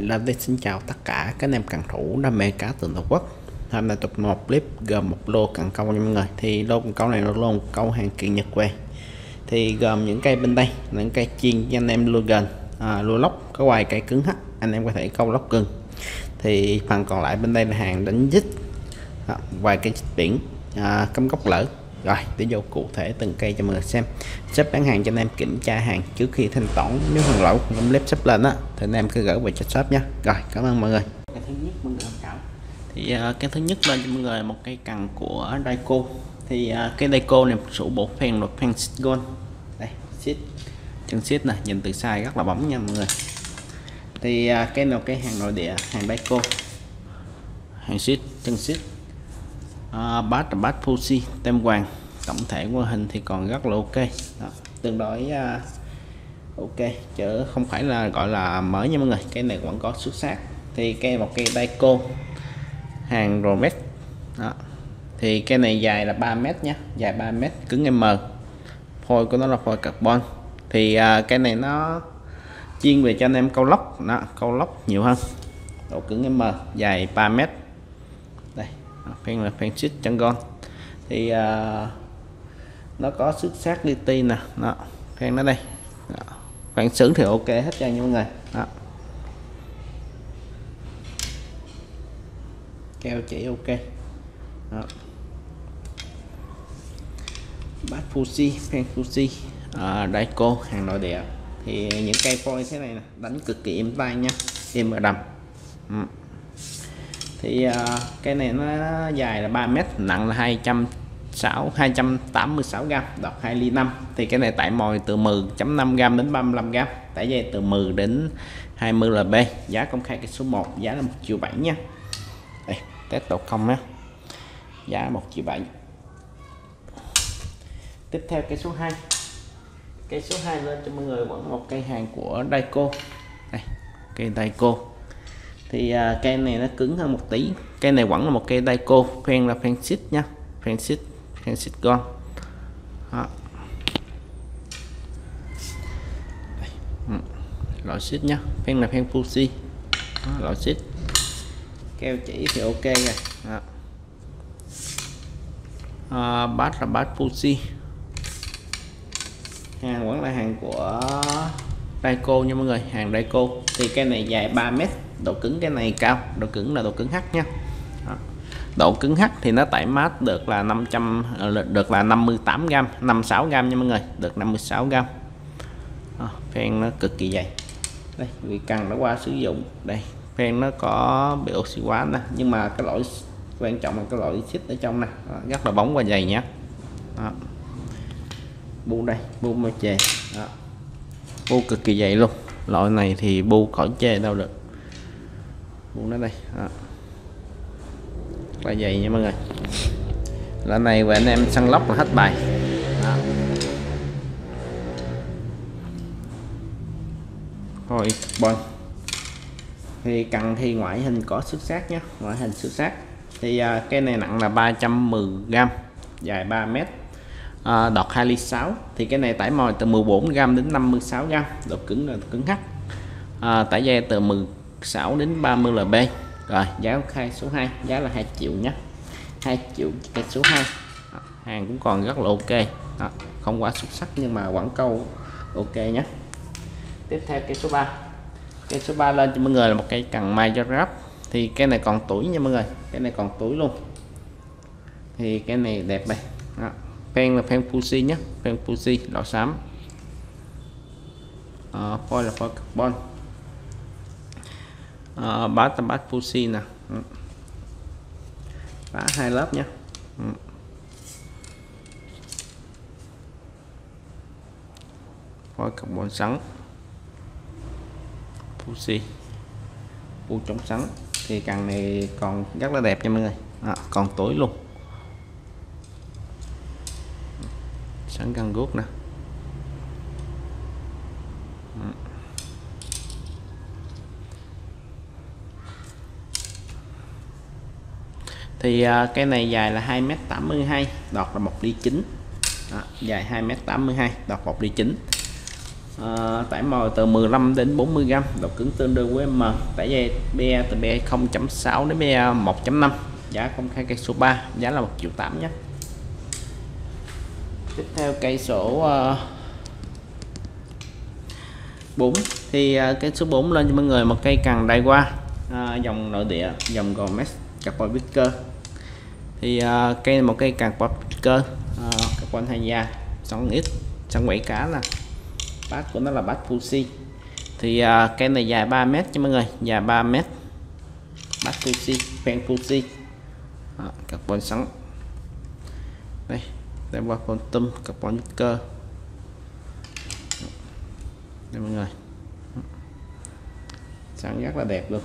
lên đây xin chào tất cả các anh em cần thủ đam mê cá từ tổ quốc. Hôm nay tập một clip gồm một lô cần câu nha mọi người. Thì lô cần câu này là lô câu hàng kiện nhật về thì gồm những cây bên đây những cây chiên cho anh em lô gần à, lô lóc có vài cây cứng hắt anh em có thể câu lóc gừng. Thì phần còn lại bên đây là hàng đánh dít à, vài cây biển à, cắm gốc lỡ rồi để vô cụ thể từng cây cho mọi người xem. Sếp bán hàng cho anh em kiểm tra hàng trước khi thanh toán. Nếu hàng lậu không clip sắp lên á thì anh em cứ gửi về cho shop nhé rồi cảm ơn mọi người. Cái thứ nhất mọi người tham khảo. Thì uh, cái thứ nhất lên cho mọi người một cây cần của Daiko. Thì uh, cái Daiko này một số bộ phèn một phen gold. Đây xít chân xít này nhìn từ xa rất là bóng nha mọi người. Thì uh, cái nào cái hàng nội địa hàng Daiko? Hàng xít chân xít à, bát bát Fuji tem hoàng. Tổng thể qua hình thì còn rất là ok. Đó, tương đối uh, ok. Chứ không phải là gọi là mới nha mọi người. Cái này vẫn có xuất sắc. Thì cây một cây Daiko hàng Romex đó. Thì cái này dài là 3 mét nhé dài 3 mét cứng M phôi của nó là phôi carbon. Thì uh, cái này nó chuyên về cho anh em câu lóc. Đó, câu lóc nhiều hơn. Độ cứng M dài 3 mét phen là phen xích chân con thì uh, nó có xuất sắc li ti nè. Đó phen nó đây. Khoảng xứng thì ok hết cho nha mọi người. Đó. Keo chỉ ok. Đó. bát Fuji phen Fuji à, Daiko hàng nội địa. Thì những cây phôi thế này nè đánh cực kỳ êm tay nha. Êm ở đầm. Ừ thì uh, cái này nó dài là 3 mét nặng là 206 286 gram đọc 2 ly 5 thì cái này tải mồi từ 10.5 gram đến 35 gram tải dây từ 10 đến 20 lb giá công khai cái số 1 giá là 1 triệu 7 nha đây test độ không nhé giá 1 triệu 7 tiếp theo cái số 2 cái số 2 lên cho mọi người vẫn một cây hàng của Daiko đây cây Daiko thì à, cây này nó cứng hơn một tí. Cây này vẫn là một cây Daiko phen là phen xích nhá phen xích phen xích con. Đó. Ừ. Loại xích nhá phen là phen Fuji loại xích keo chỉ thì ok rồi. Đó. À, bát là bát Fuji hàng vẫn là hàng của Daiko nha mọi người. Hàng Daiko. Thì cây này dài 3 mét độ cứng cái này cao, độ cứng là độ cứng H nha. Đó. độ cứng H thì nó tải mát được là 500 ờ, được là 58 gram 56 gram nha mọi người, được 56 gram. Đó. phen nó cực kỳ dày. Đây, vì cần nó qua sử dụng. Đây, phen nó có bị oxy hóa nè, nhưng mà cái lỗi quan trọng là cái lỗi xích ở trong nè. Rất là bóng và dày nhé Đó. bu đây, bu mà chè. Bu cực kỳ dày luôn. Loại này thì bu khỏi chê đâu được buông nó đây. Đó. là vậy nha mọi người. Lần này về anh em săn lóc là hết bài. Đó. rồi bon thì cần thì ngoại hình có xuất sắc nhé ngoại hình xuất sắc. Thì uh, cái này nặng là 310g dài 3 mét. À, đọt 2 ly 6 thì cái này tải mồi từ 14g đến 56g độ cứng là cứng hắt à, tải dây từ 10 6 đến 30 lb rồi giá khai số 2 giá là 2 triệu nhé. 2 triệu cái số 2 đó, hàng cũng còn rất là ok. Đó, không quá xuất sắc nhưng mà quảng câu ok nhé. Tiếp theo cái số 3 cái số 3 lên cho mọi người là một cây cần mai cho ráp. Thì cái này còn tuổi nha mọi người. Cái này còn tuổi luôn. Thì cái này đẹp này đó. pen là pen Fuji nhé. Pen Fuji đỏ xám. Ờ, à, phôi là phôi carbon. Ờ, bát tam bát Fuji nè. Ừ. Bát hai lớp nhé ừ. phôi carbon sắn Fuji u chống sắn thì càng này còn rất là đẹp nha mọi người. À, còn tối luôn. Sẵn găng guốc nè. Thì uh, cái này dài là 2m82 đọt là một ly chín. Đó, dài 2m82 đọt một ly chín. À, tải mồi từ 15 đến 40 gram độ cứng tương đương với M. Tải dây BE từ BE 0.6 đến BE 1.5 giá công khai cây số 3 giá là 1 triệu 8 nhé. Tiếp theo cây số à, uh, 4 thì uh, cây số 4 lên cho mọi người một cây cần đai qua uh, dòng nội địa dòng gồm Gomez carbon Wicker thì à, uh, cây một cây càng bắp cơ uh, carbon hai da sóng ít sóng quẩy cá là bát của nó là bát Fuji thì à, uh, cây này dài 3 mét cho mọi người dài 3 mét. Bát Fuji pen Fuji à, carbon sóng. Đây đây qua con tâm carbon cơ đây mọi người. Sáng rất là đẹp luôn.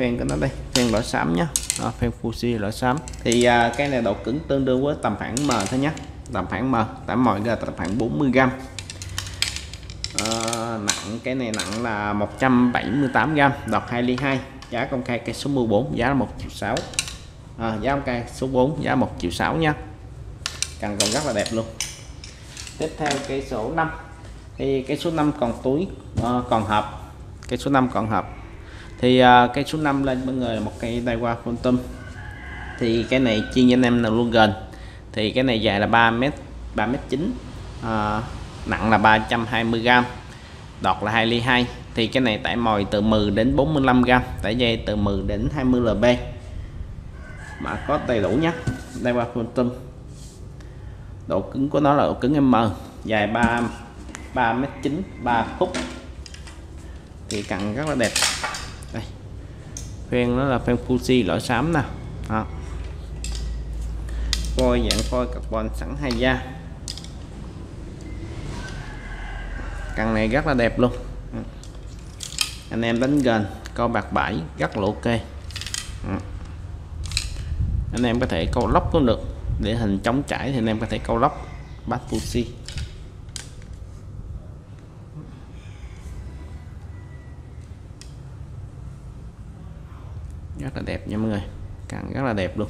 Fan của nó đây fan loại xám nhá. À, phen Fuji loại xám. Thì à, cái này độ cứng tương đương với tầm khoảng M thôi nhé tầm khoảng M tải mọi ra tầm khoảng 40 gram à, nặng cái này nặng là 178 gram đọt 2 ly 2 giá công khai cây số 14 giá là 1 triệu 6 à, ờ, giá công khai số 4 giá 1 triệu 6 nha. Càng còn rất là đẹp luôn. Tiếp theo cây số 5 thì cây số 5 còn túi uh, còn hộp. Cây số 5 còn hộp thì à, uh, cây số 5 lên mọi người là một cây tay qua quantum thì cái này chuyên cho anh em nào luôn gần. Thì cái này dài là 3m 3m9 uh, nặng là 320g đọt là 2 ly 2 thì cái này tải mồi từ 10 đến 45g tải dây từ 10 đến 20 lb mà có đầy đủ nhé đây qua Phantom độ cứng của nó là độ cứng M dài 3 3m9 3 phút. Thì cặn rất là đẹp phen nó là phen Fuji loại xám nè. Đó. phôi dạng phôi carbon sẵn hai da. Căn này rất là đẹp luôn. Anh em đánh gần câu bạc bãi, rất là ok. Anh em có thể câu lóc cũng được. Để hình chống chảy thì anh em có thể câu lóc bát Fuji rất là đẹp nha mọi người. Càng rất là đẹp luôn.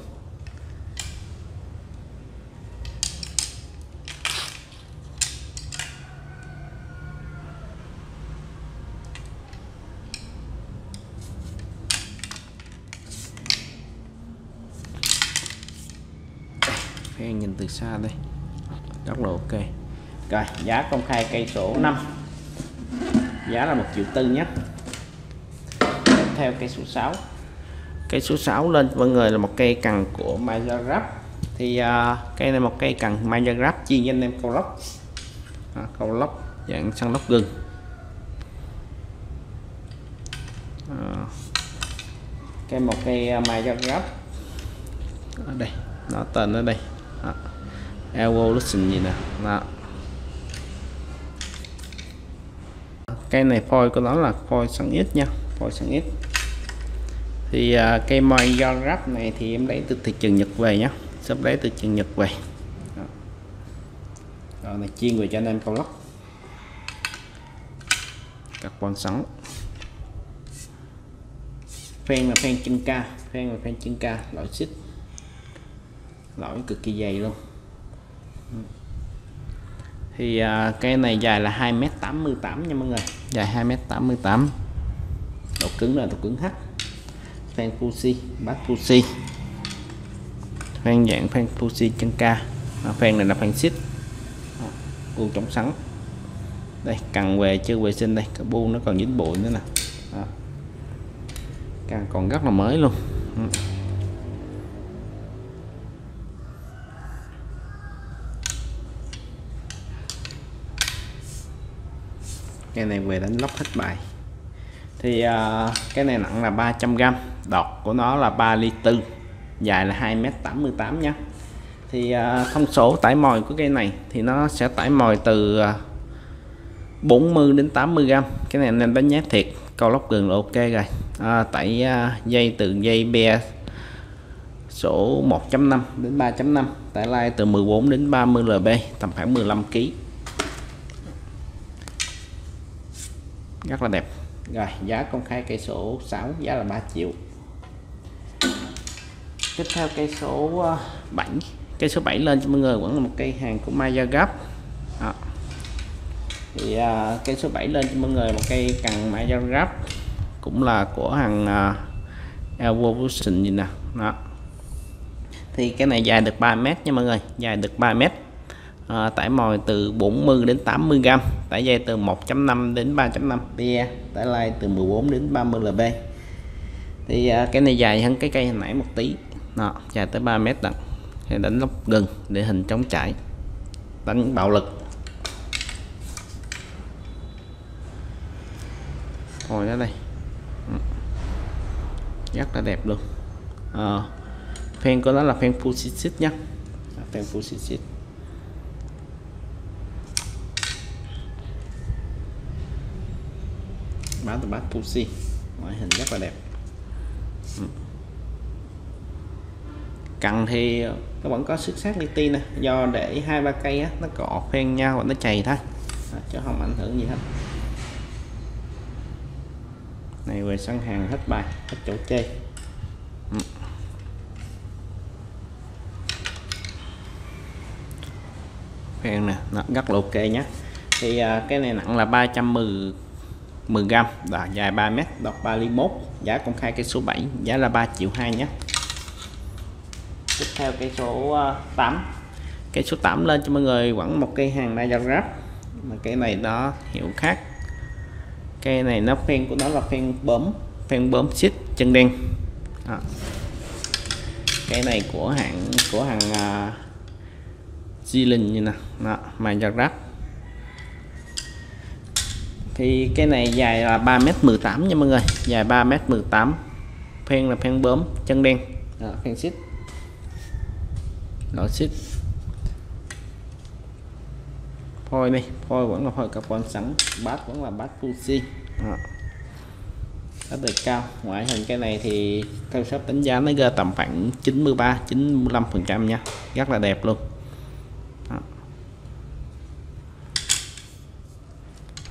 Phen nhìn từ xa đây. Rất là ok. Rồi, giá công khai cây số 5 giá là một triệu tư nhé. Tiếp theo cây số 6 cây số 6 lên mọi người là một cây cần của Majarap thì uh, cây này một cây cần Majarap chuyên cho em cầu lóc à, cầu lóc dạng săn lóc gừng. À, cây một cây à, Majarap ở đây nó tên ở đây. À, evolution gì nè. Đó. cây này phôi của nó là phôi sáng ít nha phôi sáng ít thì uh, cây mai do ráp này thì em lấy từ thị trường Nhật về nhé sắp lấy từ trường Nhật về. Đó. rồi này chiên về cho anh em câu lóc. Carbon sóng phen là phen chân ca phen là phen chân ca loại xích. Lõi cực kỳ dày luôn. Thì uh, cây này dài là 2m88 nha mọi người. Dài 2m88 độ cứng là độ cứng H fan Fuji bát Fuji fan dạng fan Fuji chân ca. À, fan này là fan xích u chống sắn. Đây cần về chưa vệ sinh đây cái bu nó còn dính bụi nữa nè. À. càng còn rất là mới luôn. Ừ. cái này về đánh lóc hết bài thì uh, cái này nặng là 300g đọt của nó là 3 ly tư dài là 2m88 nhé thì uh, thông số tải mồi của cây này thì nó sẽ tải mồi từ à, uh, 40 đến 80 gram cái này nên đánh nhát thiệt câu lóc gừng là ok rồi. À, tải uh, dây từ dây be số 1.5 đến 3.5 tải lai từ 14 đến 30 lb tầm khoảng 15 kg rất là đẹp rồi giá công khai cây số 6 giá là 3 triệu. Tiếp theo cây số ờ, 7 cây số 7 lên cho mọi người vẫn là một cây hàng của Maya Gap. Đó. thì à, cây số 7 lên cho mọi người một cây cần Maya Gap cũng là của hàng ờ, uh, Evolution gì nè. Đó. Thì cái này dài được 3 mét nha mọi người dài được 3 mét à, tải mồi từ 40 đến 80 gram tải dây từ 1.5 đến 3.5 PE tải lai từ 14 đến 30 lb thì à, cái này dài hơn cái cây hồi nãy một tí nó dài tới 3 mét đặng thì đánh lóc gần để hình chống chảy đánh bạo lực. Hồi ra đây. Ừ. Rất là đẹp luôn. À, phen của nó là phen Fujisit nhé phen Fujisit bán từ bát Fuji ngoại hình rất là đẹp. Ừ. Cần thì nó vẫn có xuất sắc li ti nè. Do để hai ba cây á, nó cọ phen nhau và nó chày thôi. Chứ không ảnh hưởng gì hết. Này về sân hàng hết bài hết chỗ chơi phen ừ. nè nó rất là ok nhé thì à, cái này nặng là 310 10 gram. Và dài 3 mét đọc 31 giá công khai cây số 7 giá là 3 triệu 2 nhé. Tiếp theo cây số ờ, 8 cây số 8 lên cho mọi người vẫn một cây hàng Niagara mà cây này nó hiệu khác. Cây này nó phen của nó là phen bấm phen bấm xích chân đen. À. cây này của hãng của hàng ờ, uh, Zilin như nè. Đó, Niagara thì cái này dài là 3m18 nha mọi người. Dài 3m18 phen là phen bướm chân đen. Đó, phen xích lỗ xích phôi đi phôi vẫn là phôi carbon sẵn bát vẫn là bát Fuji rất là cao. Ngoại hình cái này thì theo shop đánh giá nó ra tầm khoảng 93 95 phần trăm nha. Rất là đẹp luôn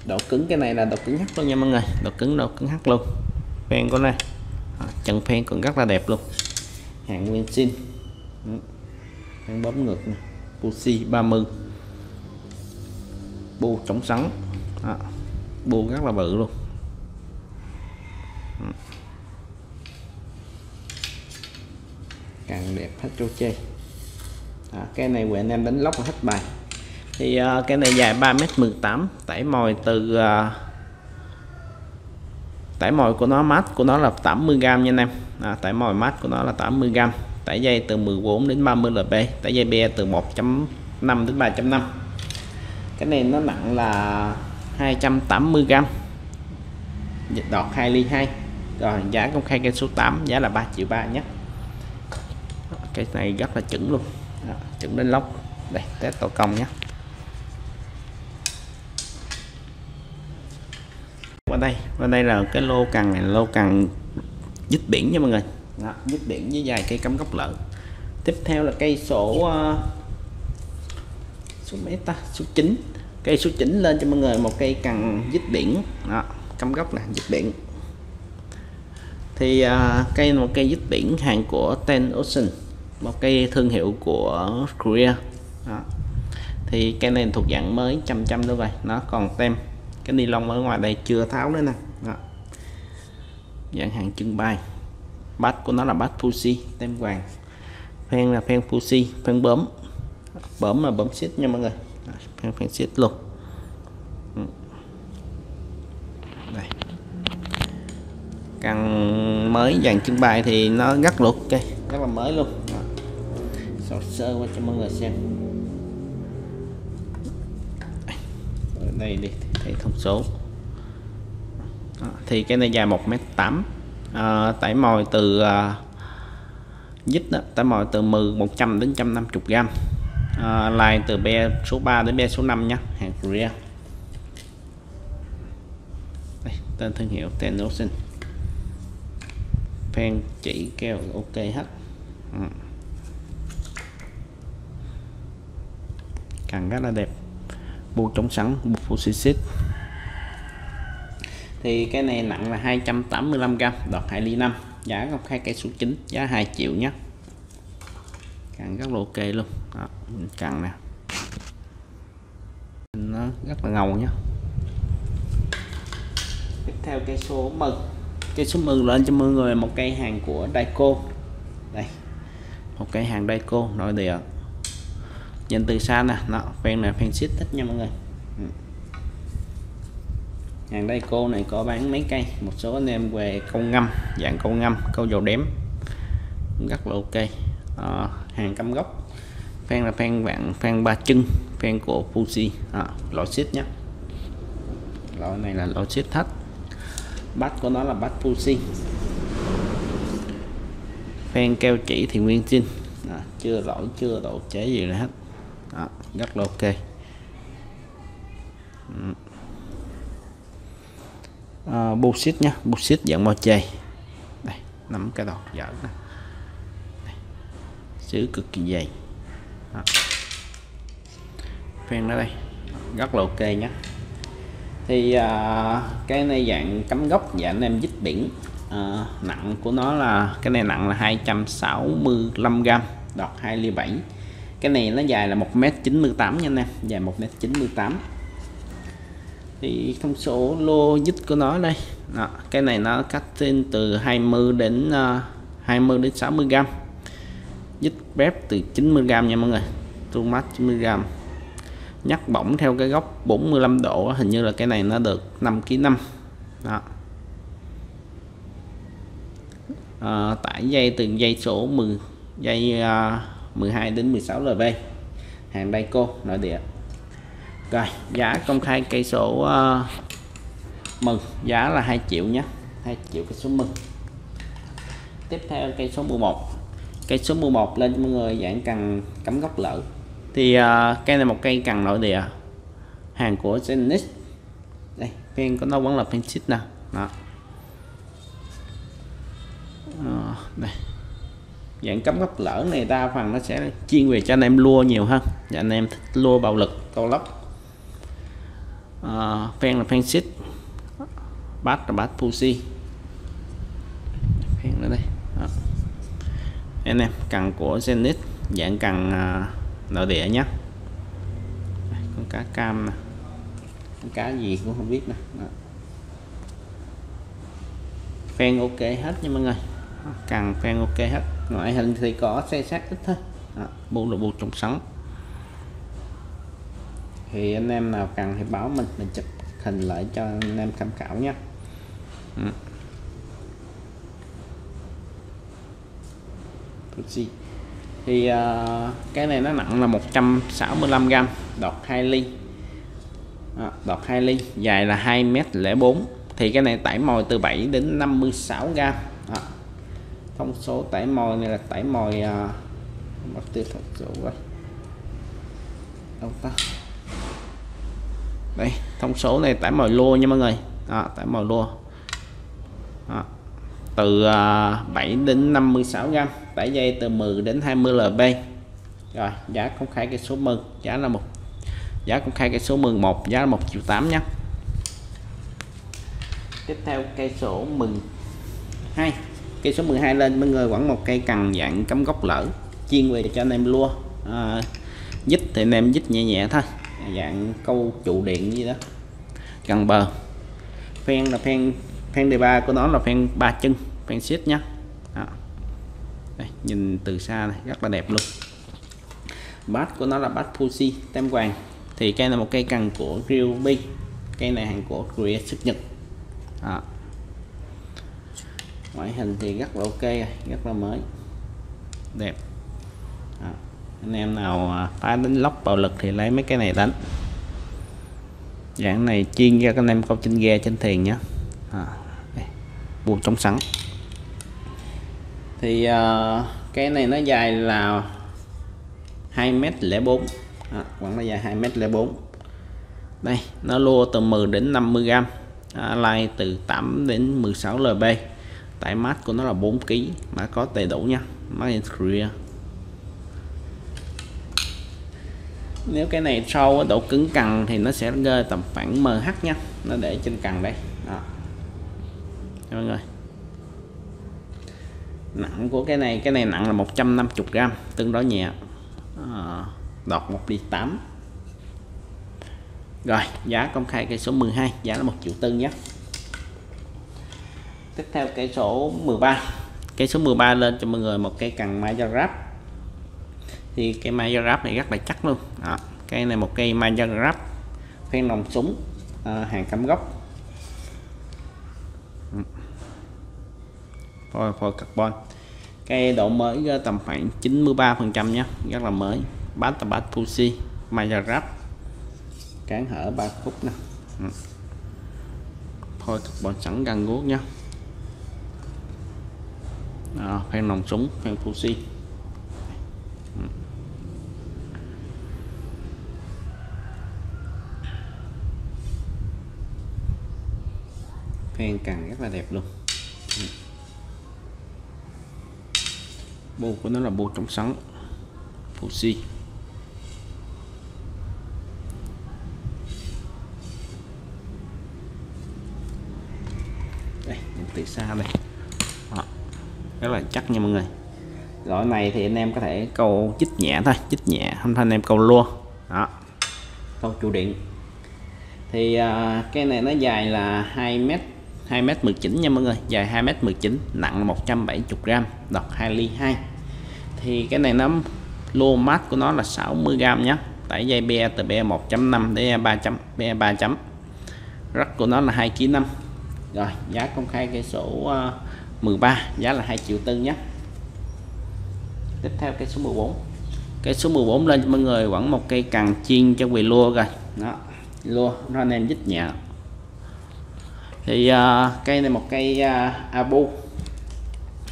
độ cứng cái này là độ cứng hắc luôn nha mọi người. Độ cứng độ cứng hắc luôn. Phen của này. Chân phen cũng rất là đẹp luôn. Hàng nguyên sinh phen bấm ngược nè. Pussy 30 bu chống sắn. À, bu rất là bự luôn. Càng đẹp hết trâu chơi à, cái này của anh em đánh lóc hết bài thì uh, cái này dài 3m18 tải mồi từ uh, tải mồi của nó mát của nó là 80g nha anh em. À, tải mồi mát của nó là 80g tải dây từ 14 đến 30 lb tải dây be từ 1.5 đến 3.5 cái này nó nặng là 280g dịch đọt 2 ly 2 rồi giá công khai cây số 8 giá là 3 triệu 3 nhé. Cái này rất là chuẩn luôn. Đó, chuẩn đến lóc đây test tổ công nhé. Đây. Và đây là cái lô cần này lô cần dít biển nha mọi người. Đó, dít biển với dài cây cắm gốc lợn. Tiếp theo là cây sổ uh, số mấy ta? Số 9 cây số 9 lên cho mọi người một cây cần dít biển. Đó, cắm gốc là dít biển. Thì uh, cây một cây dít biển hàng của Ten Ocean một cây thương hiệu của Korea. Đó. thì cây này thuộc dạng mới chăm chăm đâu vậy. Nó còn tem cái ni lông ở ngoài đây chưa tháo nữa nè. Đó. dạng hàng trưng bày. Bát của nó là bát Fuji tem vàng. Phen là phen Fuji phen bấm. Bấm là bấm xít nha mọi người. Phen phen xít luôn. Ừ. Đây. Căn mới dàn trưng bày thì nó rất lục ok. Rất là mới luôn. Sơ sơ qua cho mọi người xem. Ở đây đi hệ thông số. Đó, thì cái này dài 1m8 à, tải mồi từ à, dít đó, tải mồi từ 10 100 đến 150 gram. À, line từ be số 3 đến be số 5 nhé hàng Korea. Đây, tên thương hiệu Tenosin fan chỉ keo ok hết. Ừ. càng rất là đẹp bu chống sắn bu thì cái này nặng là 285g đọt 2 ly 5 giá công hai cây số 9 giá 2 triệu nhé càng rất là ok luôn. Đó, càng nè. Nó rất là ngầu nhé tiếp theo cây số 10 cây số 10 lên cho mọi người một cây hàng của Daiko. Đây một cây hàng Daiko nội địa nhìn từ xa nè nó phen này phen xít thích nha mọi người. Ừ. Hàng đây cô này có bán mấy cây một số anh em về câu ngâm dạng câu ngâm câu dầu đếm rất là ok. À, hàng cắm gốc phen là phen vạn phen ba chân phen của Fuji à, ờ, loại xít nhé loại này là loại xít thách. Bát của nó là bát Fuji phen keo chỉ thì nguyên sinh, à, ờ, chưa lỗi chưa độ chế gì nữa hết. Đó, rất là ok. Ừ. À, bullshit nhá bullshit dạng bao chê đây nắm cái đầu dở nè. Xứ cực kỳ dày. Đó. phen nó đây rất là ok nhé thì à, cái này dạng cắm gốc và anh em dít biển. À, nặng của nó là cái này nặng là 265 gram đọt 2 ly 7 cái này nó dài là 1m98 nha anh em dài 1m98 thì thông số lô dít của nó đây. Đó, cái này nó cắt trên từ 20 đến ờ, uh, 20 đến 60 gram dít bếp từ 90g nha mọi người. Tuôn mắt 90g nhắc bỏng theo cái góc 45 độ hình như là cái này nó được 5 kg 5 đó. À, tải dây từ dây số 10 dây uh, 12 đến 16 lv hàng Daiko nội địa. Rồi giá công khai cây số uh, mừng. Giá là 2 triệu nhé. 2 triệu cây số mừng. Tiếp theo cây số 11 cây số 11 lên cho mọi người dạng cần cắm gốc lỡ thì ờ, uh, cây này một cây cần nội địa. Hàng của Zenith. Đây phiên của nó vẫn là phiên xích nè. Đó. À, đây dạng cấm gấp lỡ này đa phần nó sẽ chuyên về cho anh em lua nhiều hơn. Và anh em thích lua bạo lực câu lóc. À, phen là phen xích bát là bát pussy. Phen ở đây. Đó. Anh em cần của Zenith dạng cần à, nội địa nhé con cá cam nè. Con cá gì cũng không biết nè. Phen ok hết nha mọi người. Cần phen ok hết ngoại hình thì có xe sát ít thôi. Bu là bu trồng sắn thì anh em nào cần thì báo mình mình chụp hình lại cho anh em tham khảo nhé ừ. Fuji thì uh, cái này nó nặng là 165 gram đọt 2 ly. À, đọt 2 ly dài là 2 mét 04 thì cái này tải mồi từ 7 đến 56 gram à, thông số tải mồi này là tải mồi uh, mất tiêu thật dụ rồi đâu ta? Đây thông số này tải mồi lua nha mọi người. À, tải mồi lua. À, từ à, 7 đến 56 gram tải dây từ 10 đến 20 lb. Rồi giá công khai cái số mừng giá là một giá công khai cái số mừng một giá là 1 triệu 8 nhé tiếp theo cây số mừng 2 cây số 12 lên mọi người vẫn một cây cần dạng cắm gốc lỡ chiên về cho anh em lua. À, dít thì anh em dít nhẹ nhẹ thôi dạng câu trụ điện gì đó gần bờ. Phen là phen phen đề ba của nó là phen ba chân phen xít nhá. Đó. Đây, nhìn từ xa này rất là đẹp luôn. Bát của nó là bát Fuji tem vàng. Thì cây là một cây cần của Ryobi cây này hàng của Korea xuất Nhật. Đó ngoại hình thì rất là ok rất là mới. Đẹp. Đó. anh em nào à, phá đánh lóc bạo lực thì lấy mấy cái này đánh. Dạng này chuyên cho anh em câu trên ghe trên thuyền nhé buộc trong sẵn. Thì uh, cái này nó dài là 2 m 04 à, vẫn là dài 2 m 04 đây nó lô từ 10 đến 50 gram. À, like từ 8 đến 16 lb tải mát của nó là 4 kg mà có đầy đủ nha. Made in Korea. Nếu cái này sâu độ cứng cần thì nó sẽ rơi tầm khoảng MH nha. Nó để trên cần đây. Đó. Cho mọi người. Nặng của cái này cái này nặng là 150 gram tương đối nhẹ. À, đọt 1 đi 8 rồi giá công khai cây số 12 giá là 1 triệu tư nhé tiếp theo cây số 13 cây số 13 lên cho mọi người một cây cần Majarap thì cây Majarap này rất là chắc luôn. Đó. cây này một cây Majarap phen nòng súng à, hàng cắm gốc ừ. phôi phôi carbon. Cây độ mới ờ, tầm khoảng 93 phần trăm nhé rất là mới. Bát bát Fuji Majarap cán hở ba phút nè. Ừ. Phôi carbon sẵn gần guốc nhé đó, phen nòng súng phen Fuji phen càng rất là đẹp luôn. Bô của nó là bô chống sắn. Fuji đây nhìn từ xa đây. Đó rất là chắc nha mọi người. Loại này thì anh em có thể câu chích nhẹ thôi chích nhẹ không thanh em câu lua. Đó. Câu trụ điện. Thì uh, cái này nó dài là 2 mét 2 mét 19 nha mọi người. Dài 2 mét 19 nặng 170 gram đọc 2 ly 2 thì cái này nó lô mát của nó là 60 gram nhé tải dây be từ be 1.5 đến 3 chấm be 3 chấm. Rắc của nó là 2 kg 5 rồi giá công khai cây số uh, 13 giá là 2 triệu tư nhé. Tiếp theo cây số 14 cây số 14 lên cho mọi người vẫn một cây càng chiên cho quỳ lua rồi đó lua nó anh em dít nhẹ. Thì uh, cây này một cây uh, abu.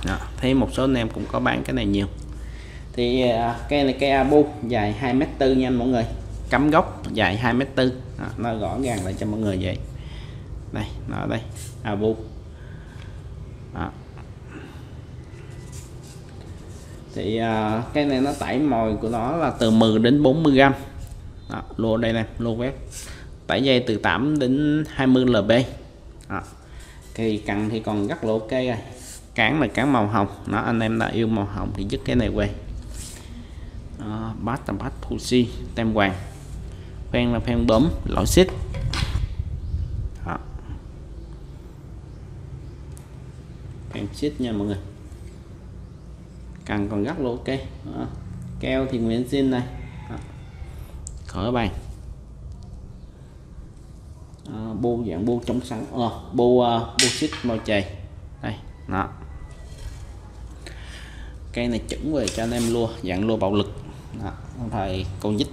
Đó, thấy một số anh em cũng có bán cái này nhiều. Thì uh, cây này cây abu dài 2m4 nha mọi người. Cắm gốc dài 2m4 nó rõ ràng lại cho mọi người vậy. Đây nó đây abu đó. thì à, cái này nó tải mồi của nó là từ 10 đến 40 gram. Đó, lô đây này lô web tải dây từ 8 đến 20 lb. Đó. thì cần thì còn rất là ok rồi. Cán là cán màu hồng. Nó anh em đã yêu màu hồng thì dứt cái này quay. Bát tầm bát Fuji tem vàng. Phen là phen bấm lõi xích. Em xích nha mọi người. Cần còn gắt lỗ ok đó. keo thì Nguyễn xin này. Khỏi bàn à, bu dạng bu chống sắn. Ờ, à, bu uh, ờ, bu xích màu chày. Đây đó. Cây này chuẩn về cho anh em lua dạng lua bạo lực. Đó, không phải con dít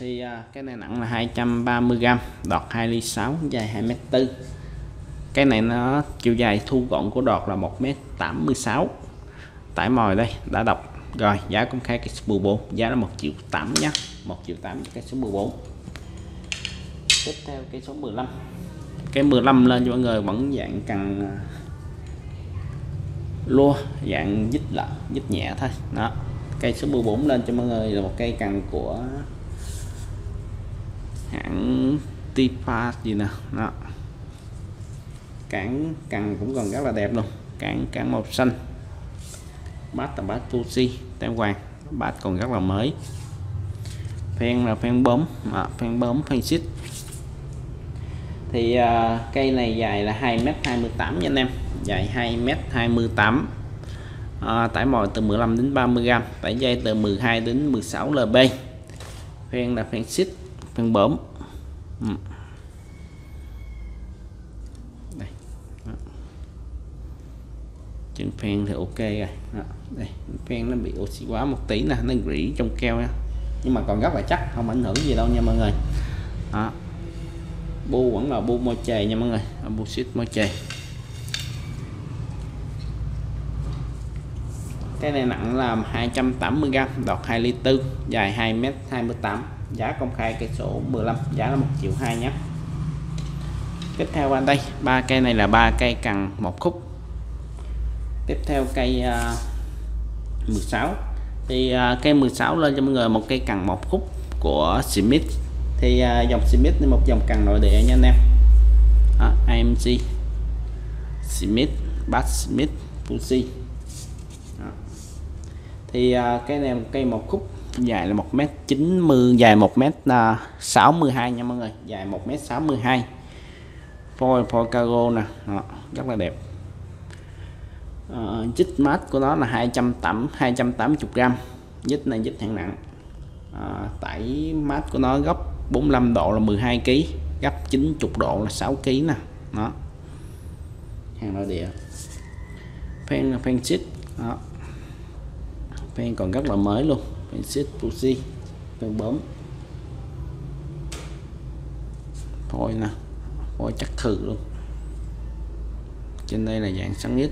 thì à, cái này nặng là 230g đọt 2 ly 6 dài 2m4 cái này nó chiều dài thu gọn của đọt là 1m86 tải mồi đây, đã đọc rồi, giá công khai cái số 14 giá là 1 triệu 8 nhé 1 triệu 8 cái số 14 tiếp theo cái số 15 cái 15 lên cho mọi người vẫn dạng cần à, lua, dạng dít lại dít nhẹ thôi. Đó cây số 14 lên cho mọi người là một cây cần của hãng Tifa gì nè đó. Cản cần cũng còn rất là đẹp luôn. Cản cản màu xanh. Bát là bát Fuji tem hoàng. Bát còn rất là mới. Phen là phen bấm à, phen bấm phen xích thì uh, cây này dài là 2m28 nha anh em. Dài 2m28 à, tải mồi từ 15 đến 30 gram tải dây từ 12 đến 16 lb phen là phen xích phen bấm ừ. đây. Chân phen thì ok rồi. Đó. đây phen nó bị oxy quá một tí nè, nó rỉ trong keo nha. Nhưng mà còn rất là chắc, không ảnh hưởng gì đâu nha mọi người. Đó. bu vẫn là bu môi chày nha mọi người. Bu xít môi chày cái này nặng là 280g đọt 2 ly 4 dài 2m28 giá công khai cây số 15 giá là 1 triệu 2 nhé tiếp theo anh đây ba cây này là ba cây cần một khúc. Tiếp theo cây à, uh, 16 thì uh, cây 16 lên cho mọi người một cây cần một khúc của Smith. Thì uh, dòng Smith là một dòng cần nội địa nha anh em. À, AMG Smith Bass Smith Fuji thì uh, cái này một cây một khúc dài là 1m90 dài 1m62 à, nha mọi người. Dài 1m62 phôi phôi cargo nè. Đó, rất là đẹp. Ờ, chích uh, mát của nó là 280 280 gram. Dít này dít hạng nặng. À, tải mát của nó gấp 45 độ là 12 kg gấp 90 độ là 6 kg nè. Nó hàng nội địa. Fan fan xít đó. Phen còn rất là mới luôn mình siết Pussy mình bấm. Thôi nè, thôi chắc thử luôn. Trên đây là dạng sáng ít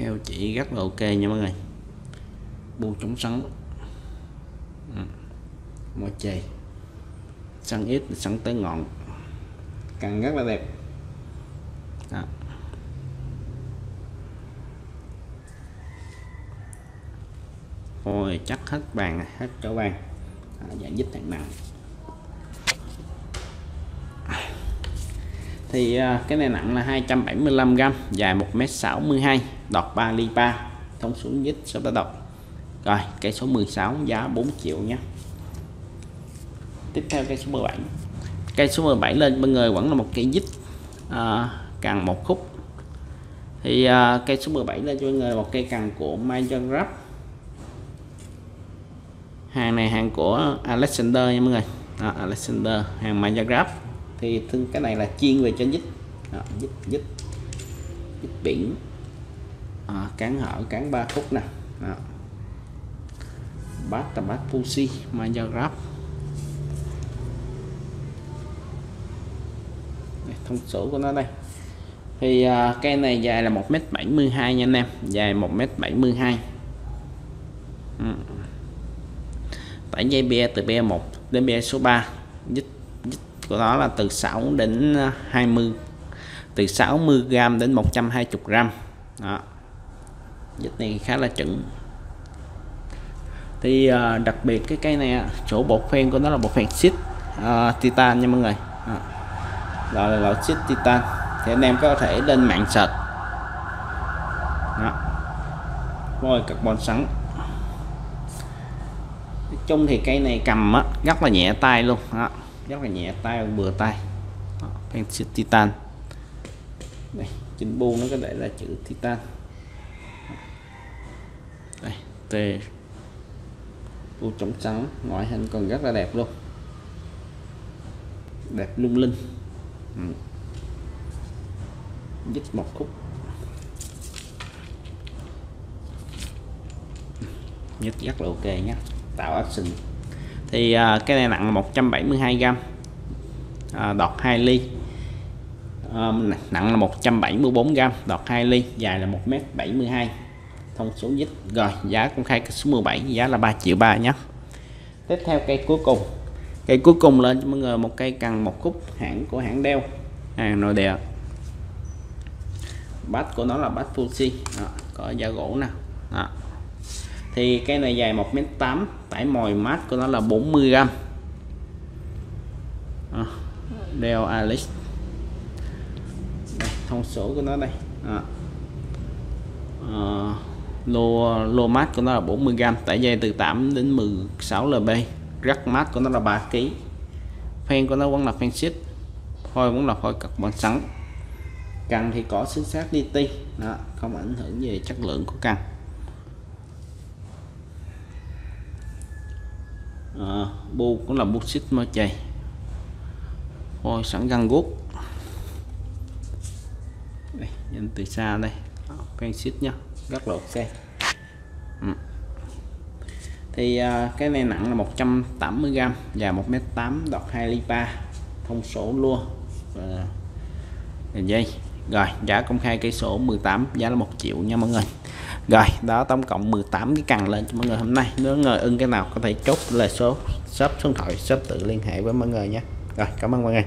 keo chỉ rất là ok nha mọi người. Bu chống sắn. Ừ. môi chày. Săn ít sắn tới ngọn. Càng rất là đẹp. Đó. Ôi chắc hết bàn hết chỗ bàn à, giải dít thằng nào. Thì à, cái này nặng là 275g dài 1m62 đọt 3 ly 3 thông số dít số ta đọc. Rồi cây số 16 giá 4 triệu nhé. Tiếp theo cây số 17 cây số 17 lên bên người vẫn là một cây dít à, càng một khúc. Thì à, cây số 17 lên cho người một cây càng của Major Rap hàng này hàng của Alexander nha mọi người. Đó, Alexander hàng Major thì thương cái này là chiên về cho dít đó, dít dít dít biển. À, cán hở cán ba khúc nè. Đó. bát là bát Pussy Major thông số của nó đây. Thì à, cây này dài là 1m72 nha anh em. Dài 1m72 ừ tải dây be từ be 1 đến be số 3 dít, dít của nó là từ 6 đến à, 20 từ 60g đến 120g đó. Dít này khá là chuẩn. Thì uh, đặc biệt cái cây này chỗ bột phen của nó là bột phen xít uh, titan nha mọi người. Đó. Loại là loại chip titan. Thì anh em có thể lên mạng search. Đó. Vôi carbon sắn chung thì cây này cầm á, rất là nhẹ tay luôn đó. rất là nhẹ tay vừa tay. Pencil titan. Đây trên bu nó có để là chữ titan. Đây t bu chống trắng ngoại hình còn rất là đẹp luôn. Đẹp lung linh. Ừ. dứt một khúc. Nhất rất là ok nhé tạo action. Thì à, cái này nặng 172 gram à, đọt 2 ly. À, nặng là 174 gram đọt 2 ly dài là 1m72 thông số dít. Rồi giá công khai số 17 giá là 3 triệu 3 nhé. Tiếp theo cây cuối cùng. Cây cuối cùng lên cho mọi người một cây cần một khúc hãng của hãng đeo hàng nội địa. Bát của nó là bát Fuji. Đó, có da gỗ nè. Đó thì cây này dài 1m8 tải mồi mát của nó là 40g à, đeo Alex. Đây, thông số của nó đây. À. À, lô lô mát của nó là 40g tải dây từ 8 đến 16 lb rắc mát của nó là 3 kg phen của nó vẫn là phen xít phôi vẫn là phôi carbon sắn cần thì có xứ xác li ti không ảnh hưởng về chất lượng của căn Ờ, à, bu cũng là bu xích mơ chày. Thôi sẵn găng guốc. Đây, nhìn từ xa đây. Phen xít nhá rất là ok. Ừ. Thì uh, cái này nặng là 180g và 1m8 đọt 2 ly 3 thông số lua. Và dây. Rồi giá công khai cây số 18 giá là 1 triệu nha mọi người rồi, đó, tổng cộng 18 cái cần lên cho mọi người hôm nay. Nếu người ưng cái nào có thể chốt lời số, shop số điện thoại, shop tự liên hệ với mọi người nhé. Rồi, cảm ơn mọi người.